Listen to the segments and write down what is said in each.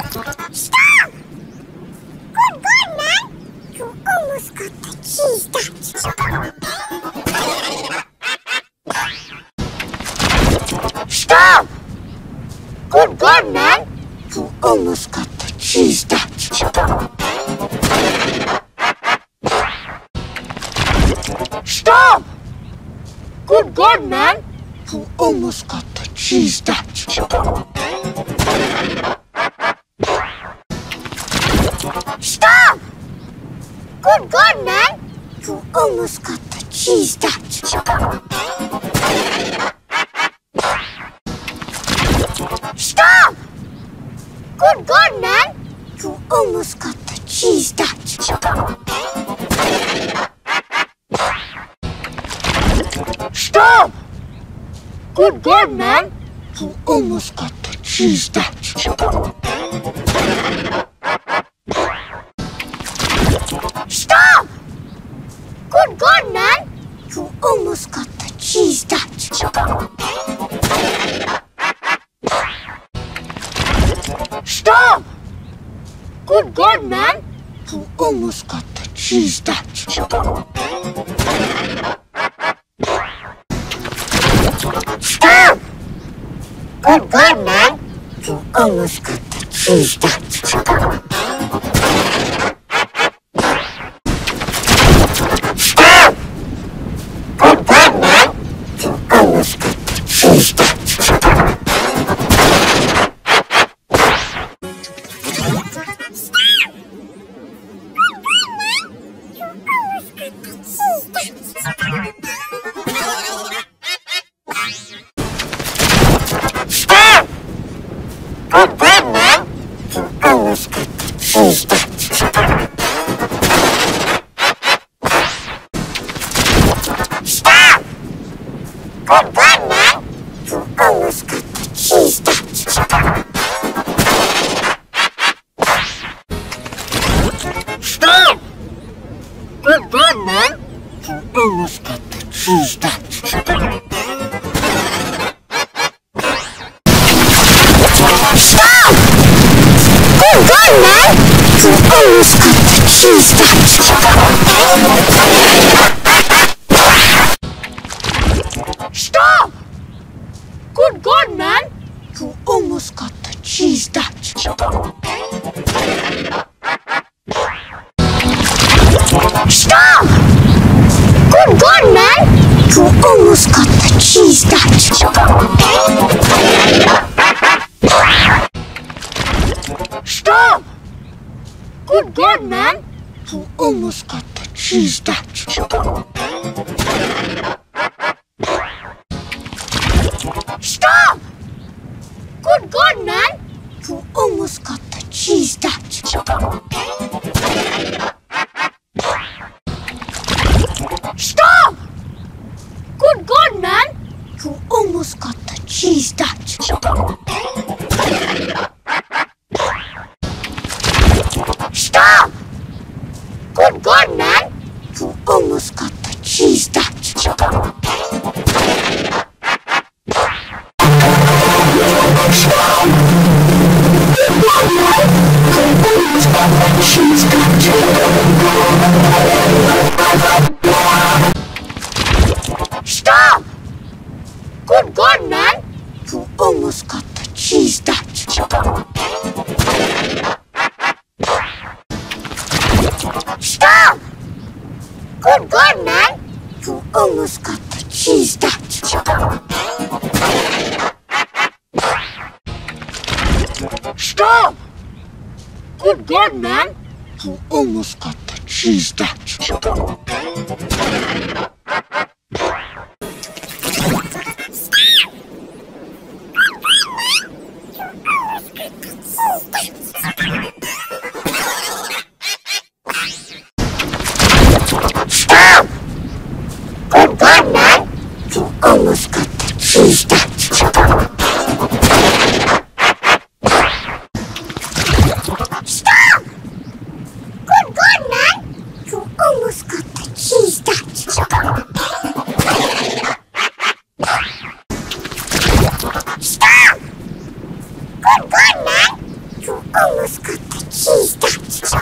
Stop! Good God, man! You almost got the cheese touch. Stop! Good God, man! You almost got the cheese touch. Stop! Good God, man! You almost got the cheese touch. Stop! Good God, man! You almost got the cheese touch. Stop! Good God, man! You almost got the cheese touch. Stop! Good God, man! You almost got the cheese touch. Good God, man! You almost got the cheese touch. Stop! Good God, man! You almost got the cheese touch. Stop! Good God, man! You almost got the cheese touch. Stop! Good God, man! You almost got the cheese touch. Stop! Good God, man! You almost got the cheese touch. Stop! Good God, man! You almost got the cheese touch. Good man! You almost got the cheese mm. touch. Almost got the cheese touch.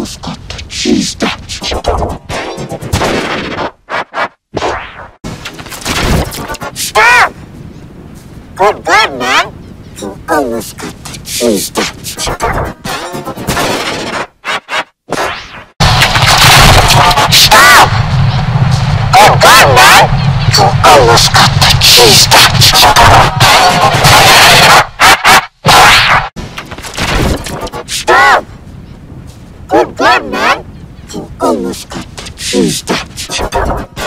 almost got the cheese that. Stop! Good God, man. You almost got the cheese that. Almost got the cheese that. Podcast.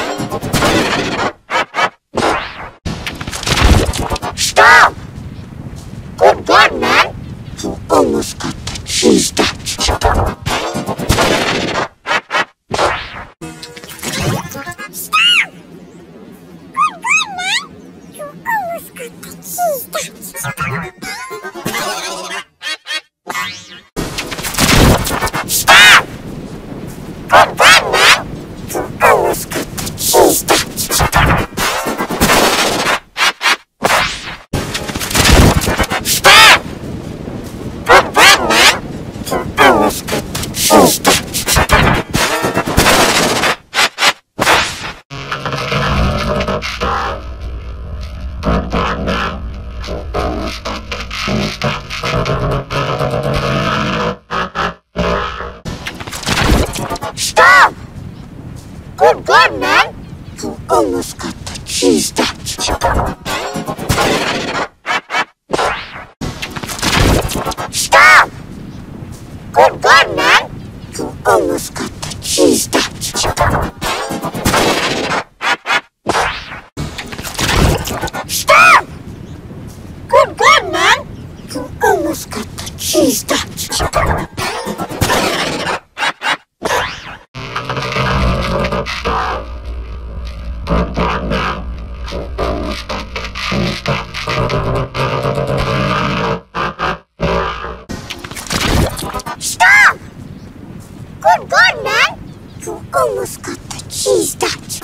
Good, good, man. You're almost got the cheese touch.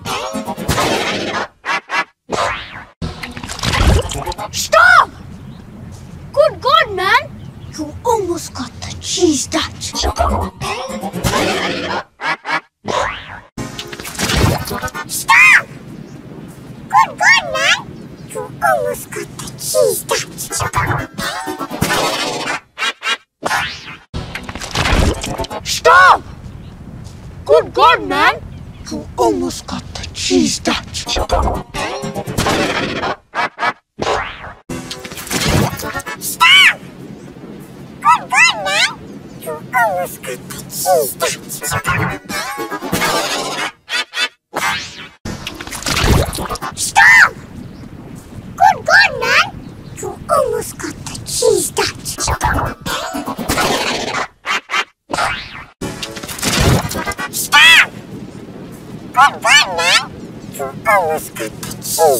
almost got the cheese touch. oh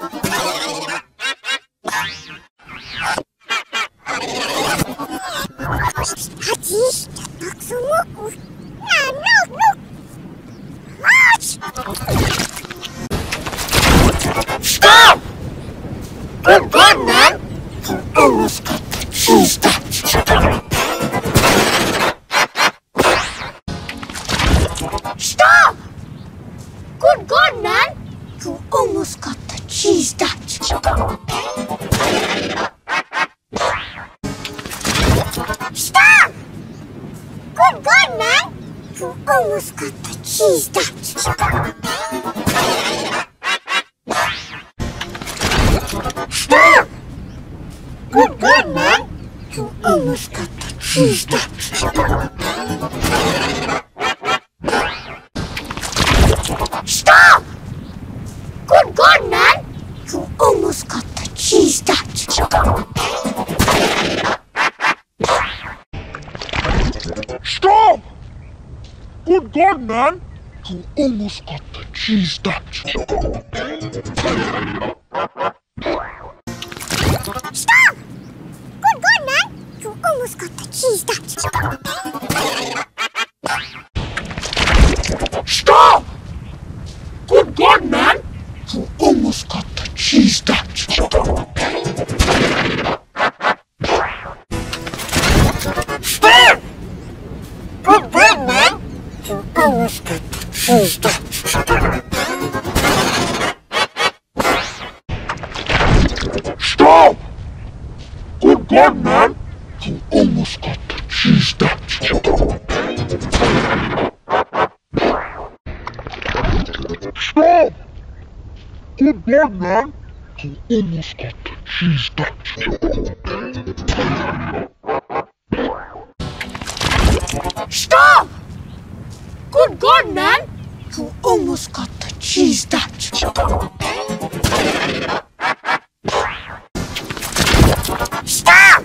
You almost got the cheese touch. Stop! Good God, man! You almost got the cheese touch. Stop! Good God, man! You almost got the cheese touch. Stop! Good God, man! You almost got the cheese touch. Stop! Good God, man! You almost got the cheese touch. Stop! Good God, man! You almost got the cheese touch. Stop! Good God, man! You almost got the cheese touch. Stop! Good God, man! You almost got the cheese touch. Stop! Good God, man! You almost got the cheese touch. Stop!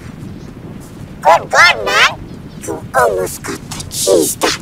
Good God, man! You almost got the cheese touch.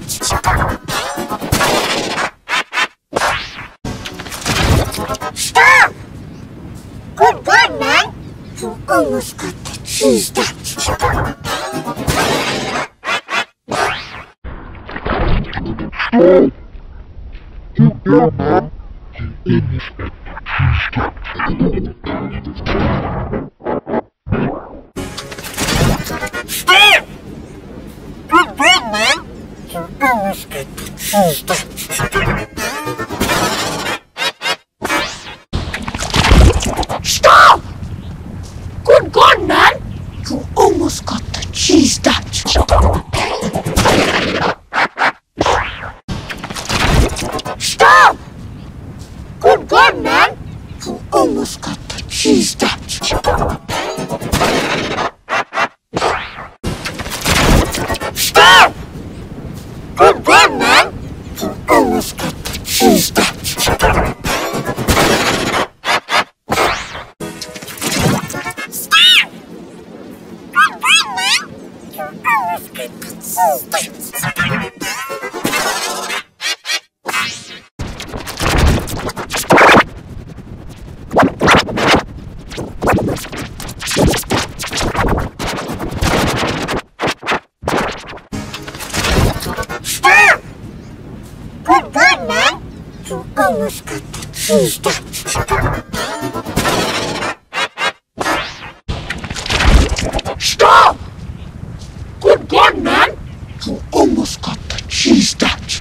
Stop! Good God, man! You almost got the cheese touch.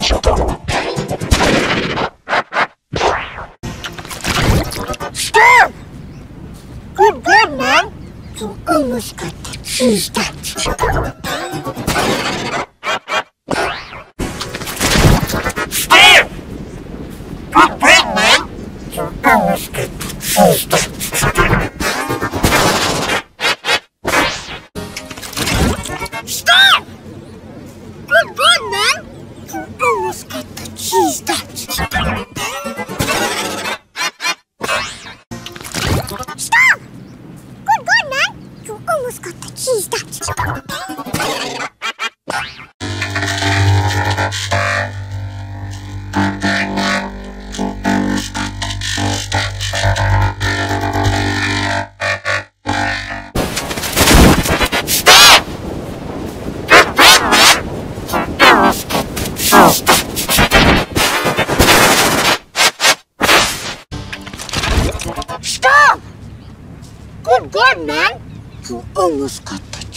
Stop! Good God, man! You almost got the cheese touch.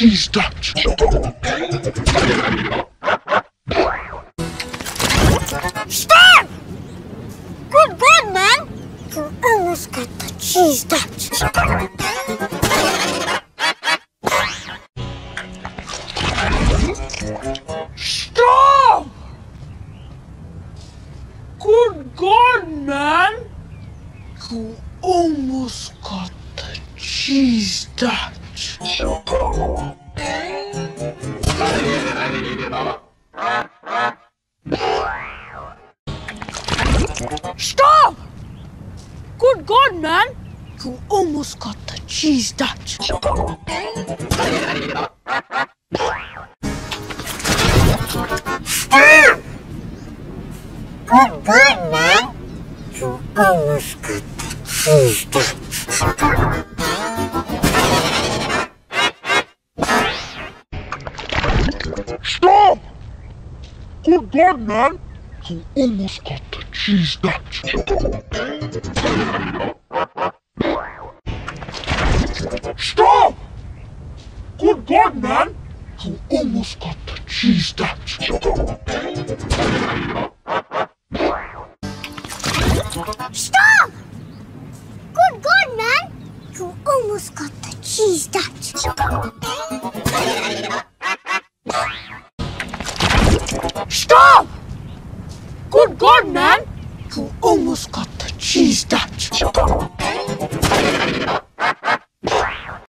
got the Stop! Good God, man! You almost got the cheese touch. Stop! Good God, man! You almost got the cheese touch. Stop! Good God, man! You almost got cheese touch. Stop! Good God, man! You almost got the cheese touch. Almost got the cheese touch.